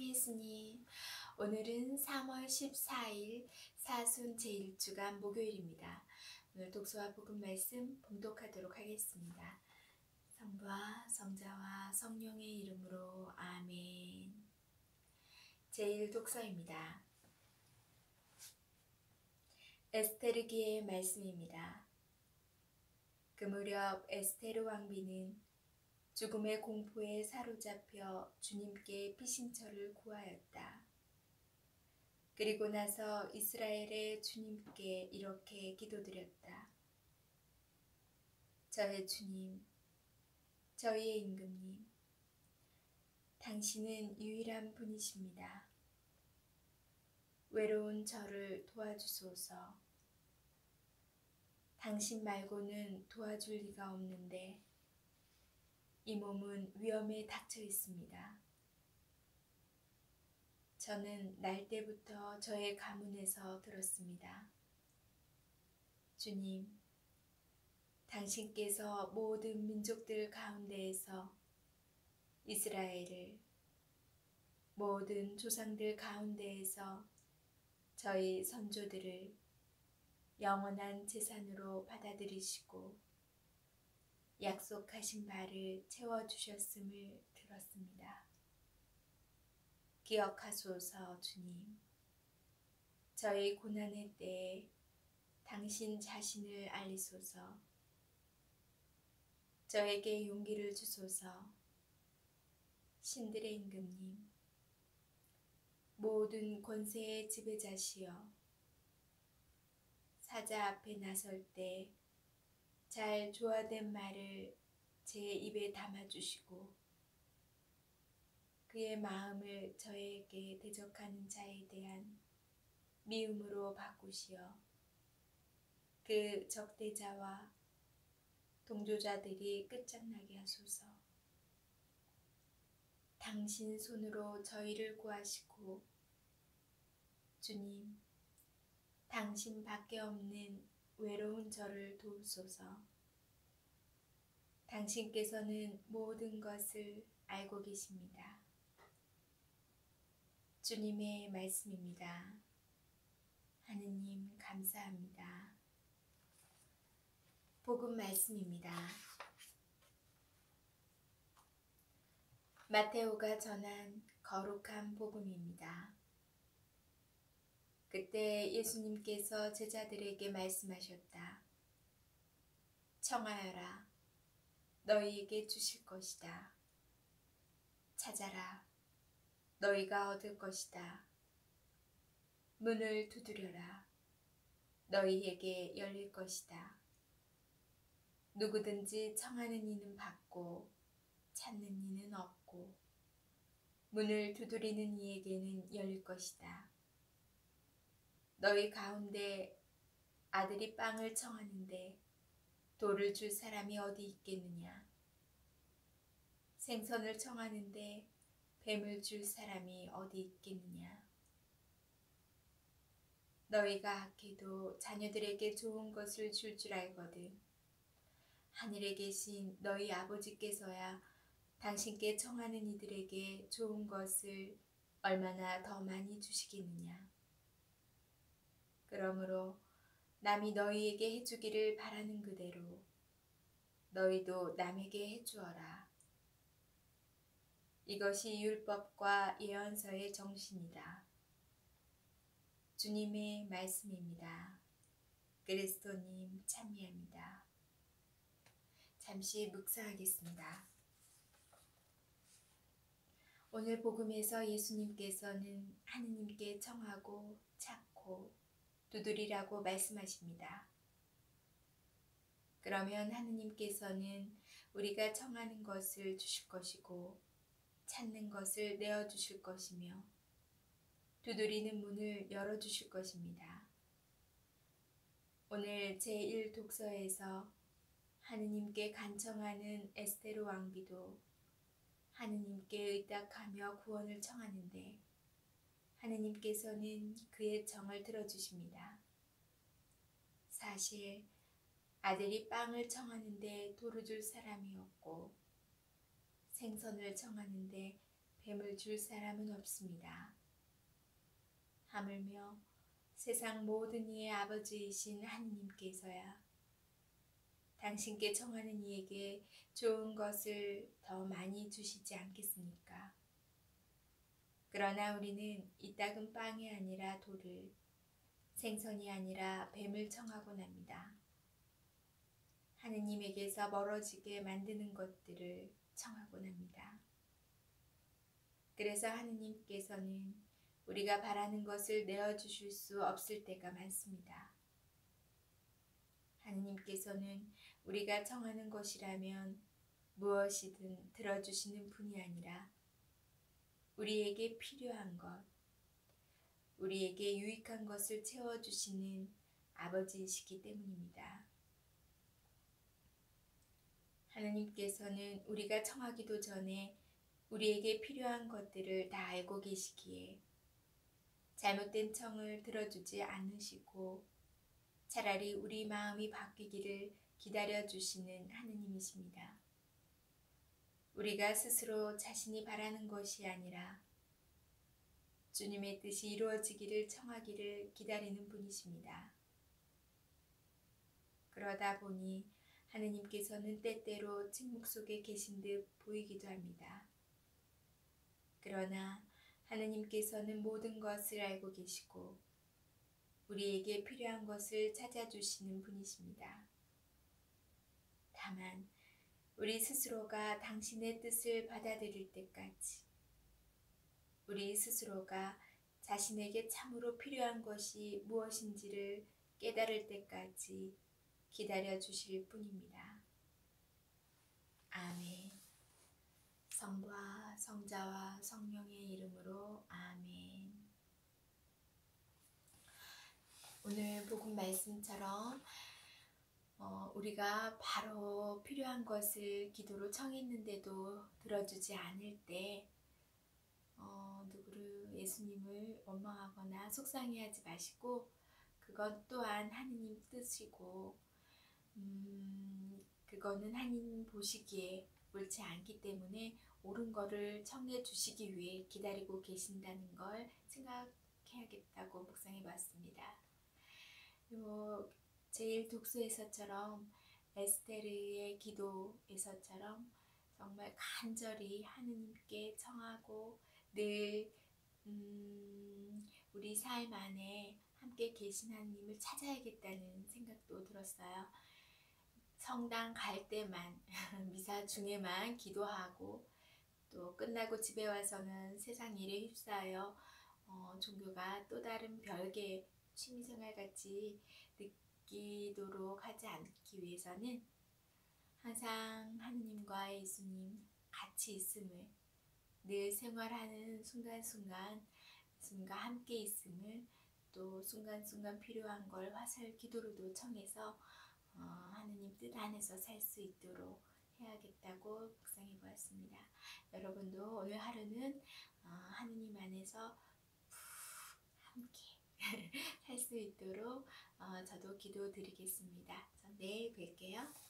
하나님 예수님, 오늘은 3월 14일 사순 제1주간 목요일입니다. 오늘 독서와 복음 말씀 봉독하도록 하겠습니다. 성부와 성자와 성령의 이름으로 아멘. 제1 독서입니다. 에스테르기의 말씀입니다. 그 무렵 에스테르 왕비는 죽음의 공포에 사로잡혀 주님께 피신처를 구하였다. 그리고 나서 이스라엘의 주님께 이렇게 기도드렸다. 저의 주님, 저희의 임금님, 당신은 유일한 분이십니다. 외로운 저를 도와주소서. 당신 말고는 도와줄 리가 없는데 이 몸은 위험에 닥쳐 있습니다. 저는 날 때부터 저의 가문에서 들었습니다. 주님, 당신께서 모든 민족들 가운데에서 이스라엘을 모든 조상들 가운데에서 저희 선조들을 영원한 재산으로 받아들이시고 약속하신 바를 채워주셨음을 들었습니다. 기억하소서 주님. 저희 고난의 때에 당신 자신을 알리소서. 저에게 용기를 주소서. 신들의 임금님. 모든 권세의 지배자시여. 사자 앞에 나설 때 잘 조화된 말을 제 입에 담아주시고 그의 마음을 저에게 대적하는 자에 대한 미움으로 바꾸시어 그 적대자와 동조자들이 끝장나게 하소서. 당신 손으로 저희를 구하시고 주님, 당신 밖에 없는 외로운 저를 도우소서. 당신께서는 모든 것을 알고 계십니다. 주님의 말씀입니다. 하느님 감사합니다. 복음 말씀입니다. 마테오가 전한 거룩한 복음입니다. 그때 예수님께서 제자들에게 말씀하셨다. 청하여라. 너희에게 주실 것이다. 찾아라. 너희가 얻을 것이다. 문을 두드려라. 너희에게 열릴 것이다. 누구든지 청하는 이는 받고 찾는 이는 없고 문을 두드리는 이에게는 열릴 것이다. 너희 가운데 아들이 빵을 청하는데 돌을 줄 사람이 어디 있겠느냐? 생선을 청하는데 뱀을 줄 사람이 어디 있겠느냐? 너희가 악해도 자녀들에게 좋은 것을 줄줄 알거든. 하늘에 계신 너희 아버지께서야 당신께 청하는 이들에게 좋은 것을 얼마나 더 많이 주시겠느냐? 그러므로 남이 너희에게 해주기를 바라는 그대로 너희도 남에게 해주어라. 이것이 율법과 예언서의 정신이다. 주님의 말씀입니다. 그리스도님 참미합니다. 잠시 묵상하겠습니다. 오늘 복음에서 예수님께서는 하느님께 청하고 찾고 두드리라고 말씀하십니다. 그러면 하느님께서는 우리가 청하는 것을 주실 것이고 찾는 것을 내어 주실 것이며 두드리는 문을 열어 주실 것입니다. 오늘 제1 독서에서 하느님께 간청하는 에스테르 왕비도 하느님께 의탁하며 구원을 청하는데 하느님께서는 그의 정을 들어주십니다. 사실 아들이 빵을 청하는데 도로 줄 사람이 없고 생선을 청하는데 뱀을 줄 사람은 없습니다. 하물며 세상 모든 이의 아버지이신 하느님께서야 당신께 청하는 이에게 좋은 것을 더 많이 주시지 않겠습니까? 그러나 우리는 이 딱은 빵이 아니라 돌을, 생선이 아니라 뱀을 청하곤 합니다. 하느님에게서 멀어지게 만드는 것들을 청하곤 합니다. 그래서 하느님께서는 우리가 바라는 것을 내어주실 수 없을 때가 많습니다. 하느님께서는 우리가 청하는 것이라면 무엇이든 들어주시는 분이 아니라 우리에게 필요한 것, 우리에게 유익한 것을 채워주시는 아버지이시기 때문입니다. 하나님께서는 우리가 청하기도 전에 우리에게 필요한 것들을 다 알고 계시기에 잘못된 청을 들어주지 않으시고 차라리 우리 마음이 바뀌기를 기다려 주시는 하느님이십니다. 우리가 스스로 자신이 바라는 것이 아니라 주님의 뜻이 이루어지기를 청하기를 기다리는 분이십니다. 그러다 보니 하느님께서는 때때로 침묵 속에 계신 듯 보이기도 합니다. 그러나 하느님께서는 모든 것을 알고 계시고 우리에게 필요한 것을 찾아주시는 분이십니다. 다만 우리 스스로가 당신의 뜻을 받아들일 때까지 우리 스스로가 자신에게 참으로 필요한 것이 무엇인지를 깨달을 때까지 기다려 주실 뿐입니다. 아멘. 성부와 성자와 성령의 이름으로 아멘. 오늘 복음 말씀처럼 어, 우리가 바로 필요한 것을 기도로 청했는데도 들어주지 않을 때 어, 누구를 예수님을 원망하거나 속상해하지 마시고 그것 또한 하느님 뜻이고 음, 그거는 하느님 보시기에 옳지 않기 때문에 옳은 거를 청해 주시기 위해 기다리고 계신다는 걸 생각해야겠다고 묵상해 봤습니다. 요 제일 독서에서처럼 에스테르의 기도에서처럼 정말 간절히 하느님께 청하고 늘 음, 우리 삶 안에 함께 계신 하느님을 찾아야겠다는 생각도 들었어요. 성당 갈 때만 미사 중에만 기도하고 또 끝나고 집에 와서는 세상 일에 휩싸여 어, 종교가 또 다른 별개 취미생활 같이 느끼도록 하지 않기 위해서는 항상 하느님과 예수님 같이 있음을 늘 생활하는 순간순간 예수님과 함께 있음을 또 순간순간 필요한 걸 화살 기도로도 청해서 어, 하느님 뜻 안에서 살 수 있도록 해야겠다고 묵상해 보았습니다. 여러분도 오늘 하루는 어, 하느님 안에서 함께 할수 있도록 어, 저도 기도 드리겠습니다. 내일 뵐게요.